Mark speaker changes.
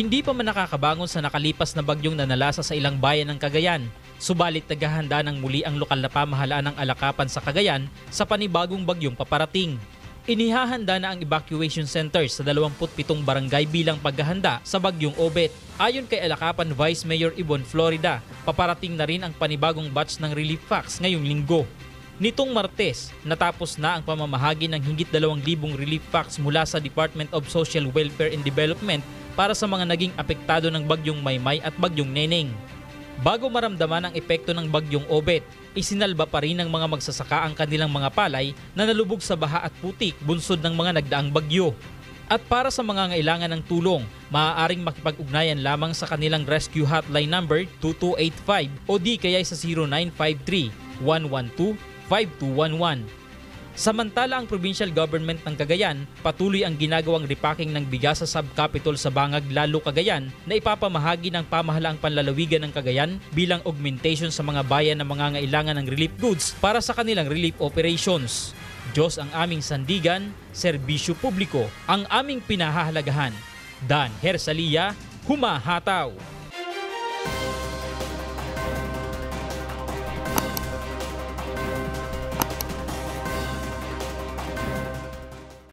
Speaker 1: Hindi pa man nakakabangon sa nakalipas na bagyong nanalasa sa ilang bayan ng Cagayan. Subalit naghahanda ng muli ang lokal na pamahalaan ng Alakapan sa Cagayan sa panibagong bagyong paparating. Inihahanda na ang evacuation centers sa 27 barangay bilang paghahanda sa bagyong Obet. Ayon kay Alakapan Vice Mayor Ibon Florida, paparating na rin ang panibagong batch ng relief packs ngayong linggo. Nitong Martes, natapos na ang pamamahagi ng higit 2,000 relief packs mula sa Department of Social Welfare and Development para sa mga naging apektado ng bagyong Maymay at bagyong Neneng. Bago maramdaman ang epekto ng bagyong Obet, isinalba pa rin ng mga magsasaka ang kanilang mga palay na nalubog sa baha at putik bunsod ng mga nagdaang bagyo. At para sa mga ngailangan ng tulong, maaaring makipag-ugnayan lamang sa kanilang rescue hotline number 2285 o di kaya sa 0953 112 5211. Samantala ang provincial government ng Cagayan patuloy ang ginagawang repacking ng bigas sa subcapital sa Bangag Lalo Cagayan na ipapamahagi ng pamahalaang panlalawigan ng Cagayan bilang augmentation sa mga bayan na mangangailangan ng relief goods para sa kanilang relief operations. Diyos ang aming sandigan, serbisyo publiko ang aming pinahahalagahan. Dan Hersalia, Humahataw.